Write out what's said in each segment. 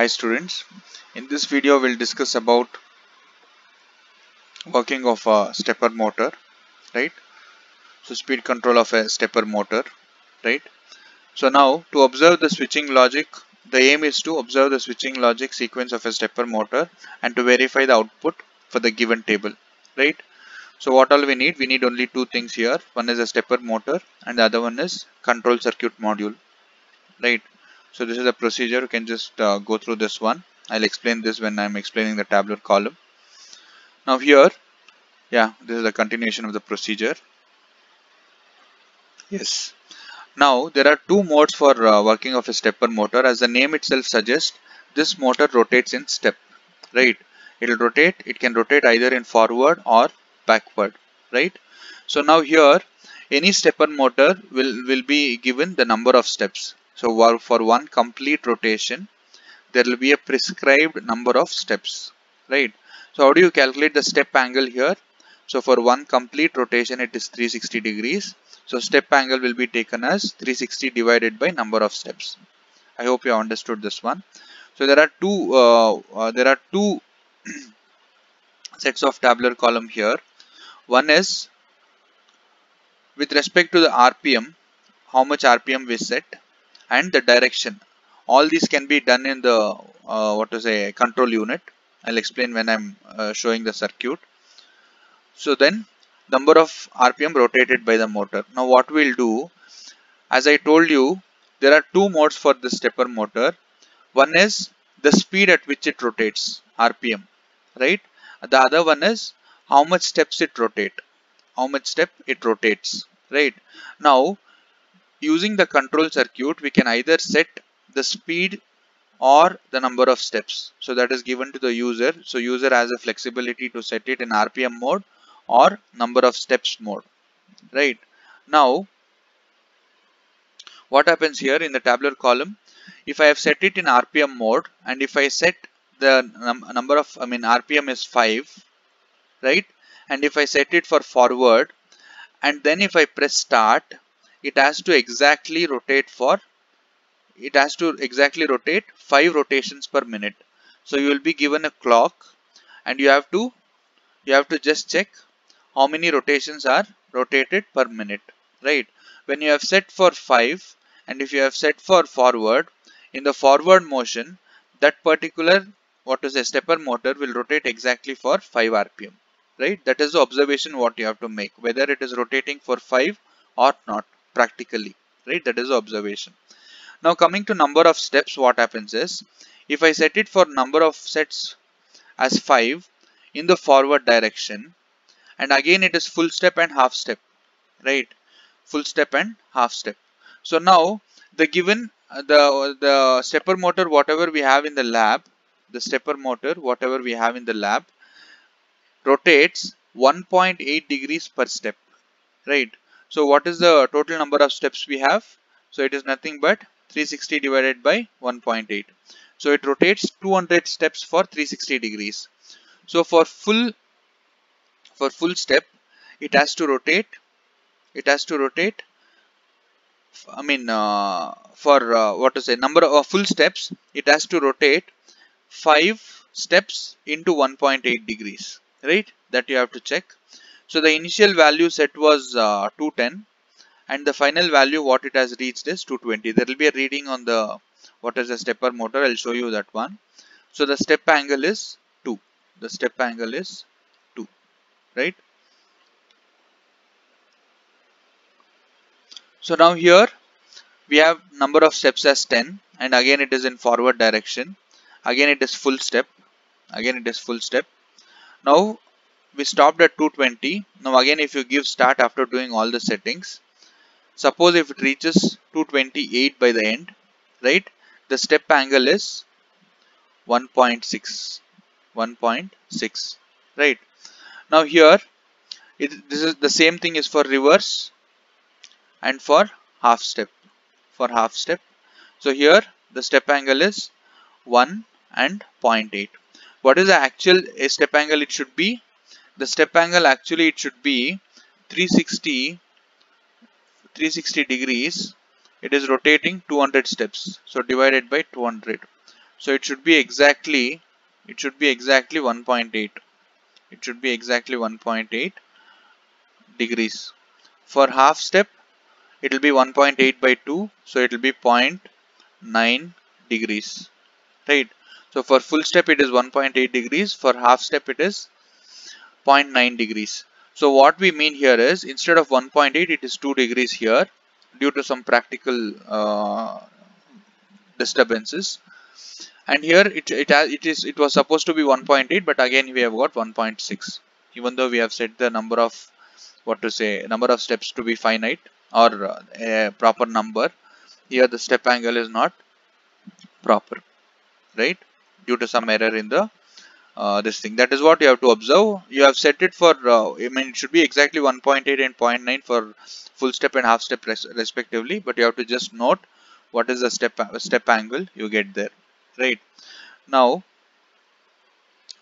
Hi students, in this video we'll discuss about working of a stepper motor, right? So speed control of a stepper motor, right? So now to observe the switching logic, the aim is to observe the switching logic sequence of a stepper motor and to verify the output for the given table, right? So what all we need? We need only two things here. One is a stepper motor and the other one is control circuit module, right? So this is a procedure. You can just uh, go through this one. I'll explain this when I'm explaining the tabular column. Now here, yeah, this is a continuation of the procedure. Yes. Now there are two modes for uh, working of a stepper motor. As the name itself suggests, this motor rotates in step, right? It will rotate. It can rotate either in forward or backward, right? So now here, any stepper motor will will be given the number of steps. So for one complete rotation, there will be a prescribed number of steps, right? So how do you calculate the step angle here? So for one complete rotation, it is 360 degrees. So step angle will be taken as 360 divided by number of steps. I hope you understood this one. So there are two, uh, uh, there are two sets of tabular column here. One is with respect to the RPM, how much RPM we set and the direction. All these can be done in the uh, what to say control unit. I'll explain when I'm uh, showing the circuit. So then number of RPM rotated by the motor. Now what we'll do as I told you there are two modes for the stepper motor. One is the speed at which it rotates RPM right? The other one is how much steps it rotate how much step it rotates right? Now using the control circuit we can either set the speed or the number of steps. So that is given to the user. So user has a flexibility to set it in rpm mode or number of steps mode. Right. Now what happens here in the tabular column? If i have set it in rpm mode and if i set the num number of i mean rpm is 5 right? And if i set it for forward and then if i press start it has to exactly rotate for it has to exactly rotate 5 rotations per minute. So you will be given a clock and you have to you have to just check how many rotations are rotated per minute right? When you have set for 5 and if you have set for forward in the forward motion that particular what is a stepper motor will rotate exactly for 5 rpm right? That is the observation what you have to make whether it is rotating for 5 or not practically right? That is observation. Now coming to number of steps what happens is if I set it for number of sets as 5 in the forward direction and again it is full step and half step right? Full step and half step. So now the given uh, the the stepper motor whatever we have in the lab the stepper motor whatever we have in the lab rotates 1.8 degrees per step right so what is the total number of steps we have? So it is nothing but 360 divided by 1.8. So it rotates 200 steps for 360 degrees. So for full for full step, it has to rotate. It has to rotate. I mean, uh, for uh, what to say, number of full steps, it has to rotate five steps into 1.8 degrees. Right? That you have to check. So the initial value set was uh, 210 and the final value what it has reached is 220. There will be a reading on the what is the stepper motor. I'll show you that one. So the step angle is 2. The step angle is 2. Right. So now here we have number of steps as 10 and again it is in forward direction. Again it is full step. Again it is full step. Now we stopped at 220 now again if you give start after doing all the settings suppose if it reaches 228 by the end right the step angle is 1.6 1.6 right. Now here it, this is the same thing is for reverse and for half step for half step. So here the step angle is 1 and 0.8 what is the actual step angle it should be the step angle actually it should be 360 360 degrees. It is rotating 200 steps. So divided by 200 so it should be exactly it should be exactly 1.8 it should be exactly 1.8 degrees. For half step it will be 1.8 by 2 so it will be 0.9 degrees. Right? So for full step it is 1.8 degrees. For half step it is 0.9 degrees. So what we mean here is instead of 1.8 it is 2 degrees here due to some practical uh, disturbances. And here it it, it is it was supposed to be 1.8 but again we have got 1.6 even though we have set the number of what to say number of steps to be finite or uh, a proper number here the step angle is not proper right? Due to some error in the uh, this thing. That is what you have to observe. You have set it for uh, I mean it should be exactly 1.8 and 0.9 for full step and half step res respectively but you have to just note what is the step step angle you get there right? Now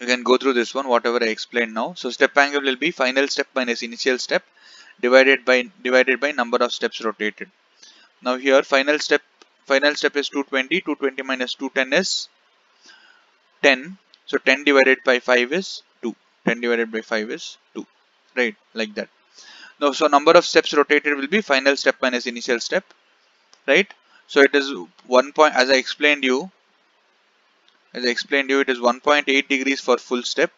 you can go through this one whatever I explained now. So step angle will be final step minus initial step divided by divided by number of steps rotated. Now here final step final step is 220 220 minus 210 is 10 so 10 divided by 5 is 2 10 divided by 5 is 2 right? Like that. Now so number of steps rotated will be final step minus initial step. Right? So it is 1 point as I explained you as I explained you it is 1.8 degrees for full step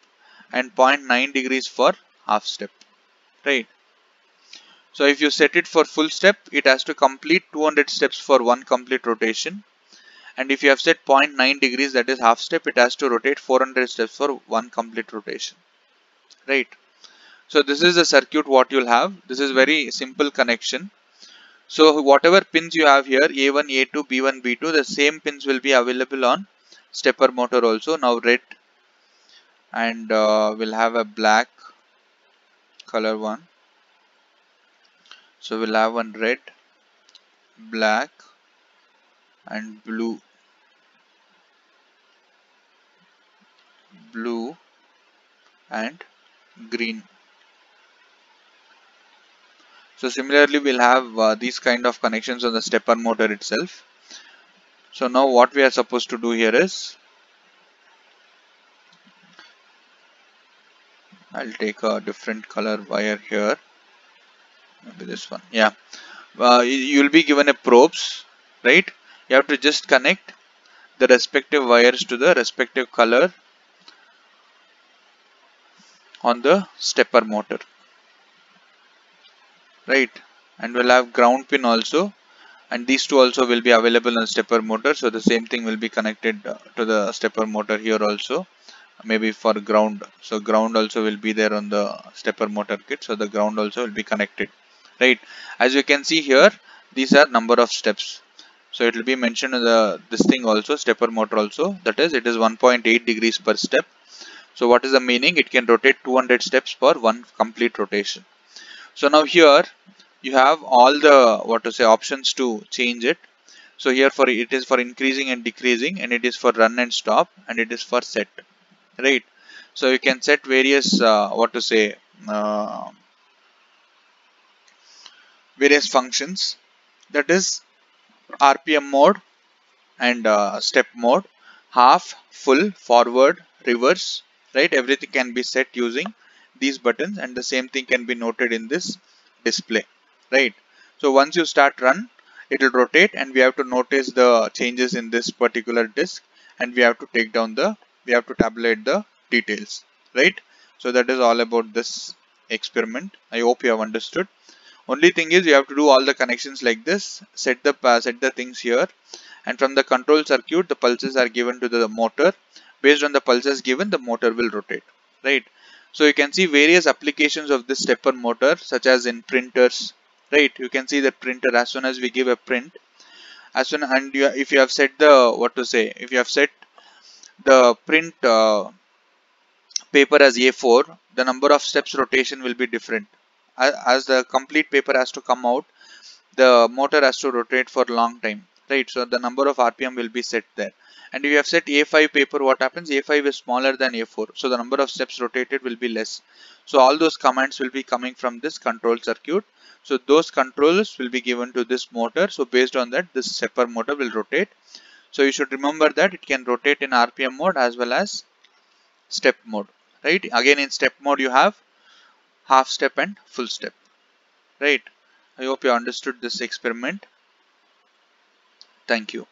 and 0.9 degrees for half step. Right? So if you set it for full step it has to complete 200 steps for one complete rotation and if you have set 0.9 degrees that is half step it has to rotate 400 steps for one complete rotation. Right? So this is the circuit what you'll have. This is very simple connection. So whatever pins you have here a1 a2 b1 b2 the same pins will be available on stepper motor also. Now red and uh, we'll have a black color one. So we'll have one red black and blue blue and green. So similarly we'll have uh, these kind of connections on the stepper motor itself. So now what we are supposed to do here is I'll take a different color wire here. Maybe this one yeah. Uh, you'll be given a probes right? You have to just connect the respective wires to the respective color on the stepper motor. Right. And we'll have ground pin also. And these two also will be available on stepper motor. So the same thing will be connected uh, to the stepper motor here also. Maybe for ground. So ground also will be there on the stepper motor kit. So the ground also will be connected. Right. As you can see here these are number of steps. So it will be mentioned in the this thing also stepper motor also. That is it is 1.8 degrees per step so what is the meaning? It can rotate 200 steps per one complete rotation. So now here you have all the what to say options to change it. So here for it is for increasing and decreasing and it is for run and stop and it is for set right? So you can set various uh, what to say uh, various functions. That is rpm mode and uh, step mode. Half full forward reverse right? Everything can be set using these buttons and the same thing can be noted in this display right? So once you start run it will rotate and we have to notice the changes in this particular disk and we have to take down the we have to tabulate the details right? So that is all about this experiment. I hope you have understood. Only thing is you have to do all the connections like this set the uh, set the things here and from the control circuit the pulses are given to the motor based on the pulses given the motor will rotate right? So you can see various applications of this stepper motor such as in printers right? You can see the printer as soon as we give a print as soon and you, if you have set the what to say if you have set the print uh, paper as a4 the number of steps rotation will be different. As, as the complete paper has to come out the motor has to rotate for a long time right? So the number of rpm will be set there and you have set A5 paper what happens? A5 is smaller than A4 so the number of steps rotated will be less. So all those commands will be coming from this control circuit. So those controls will be given to this motor. So based on that this stepper motor will rotate. So you should remember that it can rotate in RPM mode as well as step mode right? Again in step mode you have half step and full step right? I hope you understood this experiment. Thank you.